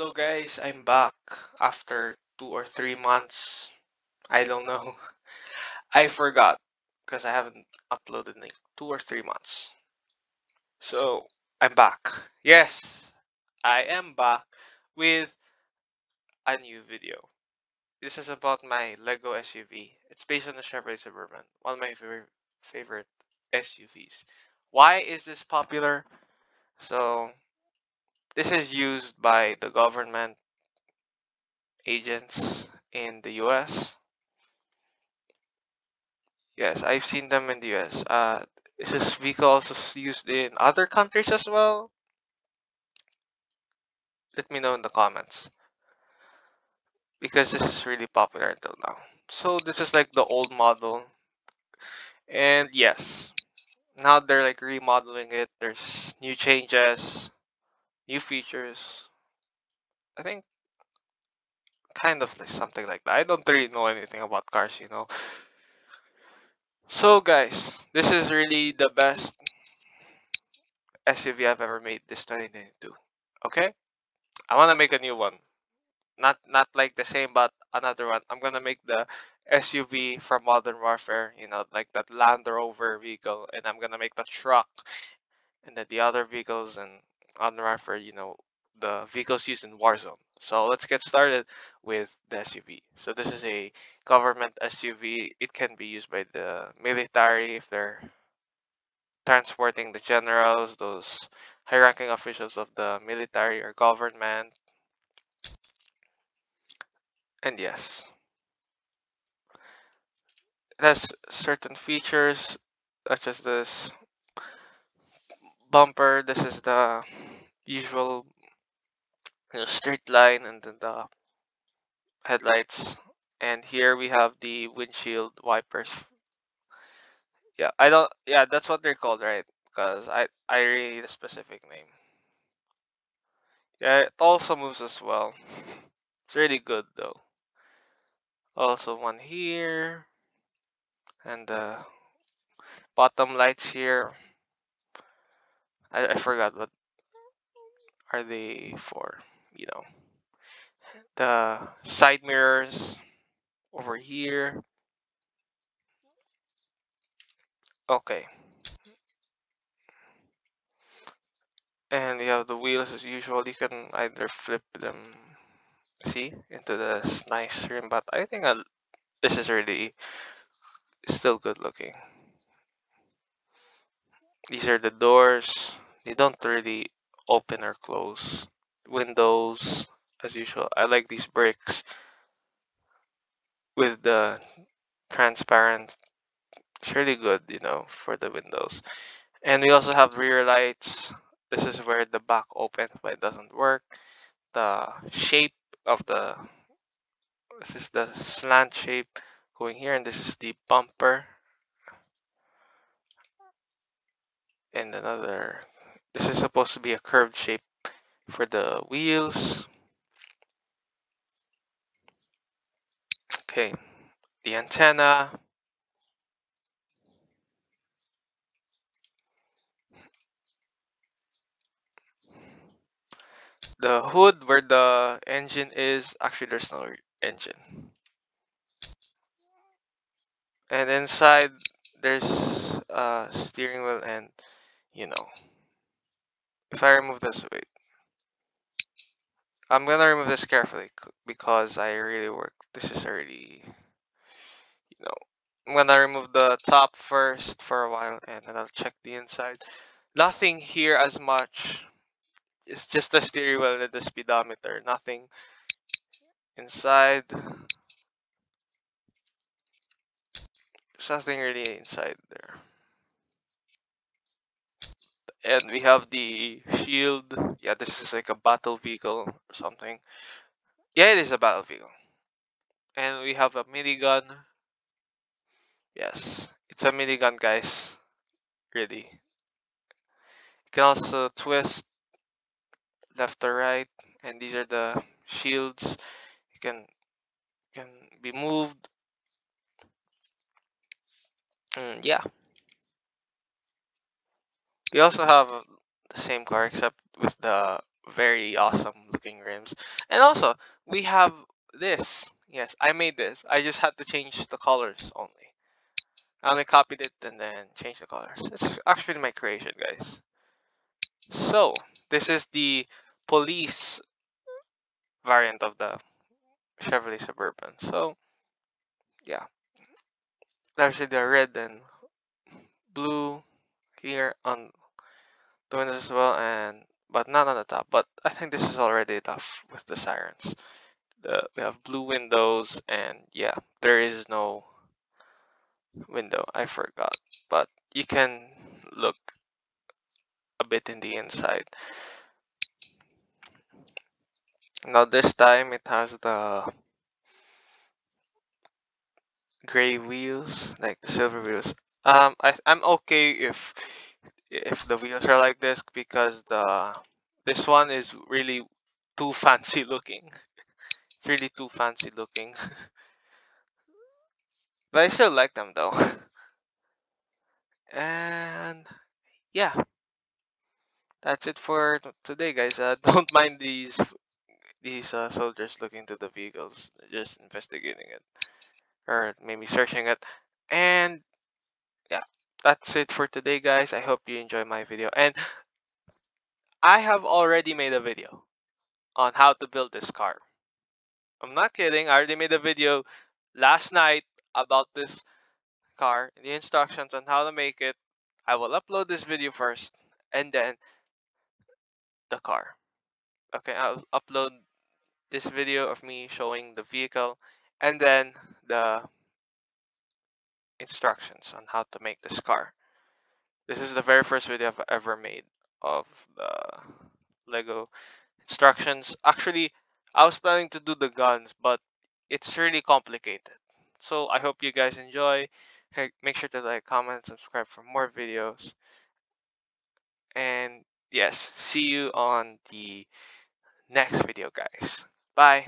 Hello guys, I'm back after two or three months. I don't know. I forgot because I haven't uploaded in like two or three months. So I'm back. Yes, I am back with a new video. This is about my Lego SUV. It's based on the Chevrolet Suburban, one of my favorite favorite SUVs. Why is this popular? So this is used by the government agents in the US. Yes, I've seen them in the US. Uh, is this vehicle also used in other countries as well? Let me know in the comments. Because this is really popular until now. So this is like the old model. And yes, now they're like remodeling it. There's new changes, new features. I think kind of like something like that. I don't really know anything about cars, you know. So guys, this is really the best SUV I've ever made this 2022. Okay? I want to make a new one. Not not like the same but another one. I'm going to make the SUV from Modern Warfare, you know, like that Land Rover vehicle and I'm going to make the truck and then the other vehicles and Modern Warfare, you know, the vehicles used in Warzone. So let's get started with the SUV. So this is a government SUV. It can be used by the military if they're transporting the generals, those high-ranking officials of the military or government. And yes, it has certain features such as this bumper. This is the usual you know, straight line and then the headlights. And here we have the windshield wipers. Yeah i don't yeah that's what they're called right? Because i i read a specific name. Yeah it also moves as well. It's really good though. Also one here and the bottom lights here. I, I forgot what are they for you know? The side mirrors over here. Okay. And you have the wheels as usual. You can either flip them see into this nice rim but i think I'll, this is really still good looking. These are the doors. They don't really open or close windows as usual. I like these bricks with the transparent it's really good you know for the windows. And we also have rear lights. This is where the back opens but it doesn't work. The shape of the this is the slant shape going here and this is the bumper. And another this is supposed to be a curved shape for the wheels. Okay the antenna. The hood where the engine is actually there's no engine. And inside there's a steering wheel and you know if I remove this wait. I'm gonna remove this carefully because I really work this is already you know I'm gonna remove the top first for a while and then I'll check the inside. Nothing here as much. It's just the steering wheel and the speedometer nothing inside. There's nothing really inside there and we have the shield. Yeah this is like a battle vehicle or something. Yeah it is a battle vehicle. And we have a minigun. Yes it's a minigun guys. Really. You can also twist left or right and these are the shields. You can can be moved. And yeah we also have the same car except with the very awesome looking rims. And also, we have this. Yes, I made this. I just had to change the colors only. I only copied it and then changed the colors. It's actually my creation, guys. So, this is the police variant of the Chevrolet Suburban. So, yeah. There's the red and blue here on the windows as well, and but not on the top. But I think this is already tough with the sirens. The, we have blue windows, and yeah, there is no window. I forgot, but you can look a bit in the inside. Now this time it has the gray wheels, like the silver wheels. Um, I I'm okay if if the wheels are like this because the this one is really too fancy looking. It's really too fancy looking. but I still like them though. and yeah, that's it for today, guys. Uh, don't mind these these uh, soldiers looking to the vehicles, just investigating it or maybe searching it. And that's it for today, guys. I hope you enjoy my video. And I have already made a video on how to build this car. I'm not kidding. I already made a video last night about this car, the instructions on how to make it. I will upload this video first and then the car. Okay, I'll upload this video of me showing the vehicle and then the instructions on how to make this car. This is the very first video I've ever made of the Lego instructions. Actually, I was planning to do the guns, but it's really complicated. So I hope you guys enjoy. Hey, make sure to like, comment, subscribe for more videos. And yes, see you on the next video, guys. Bye.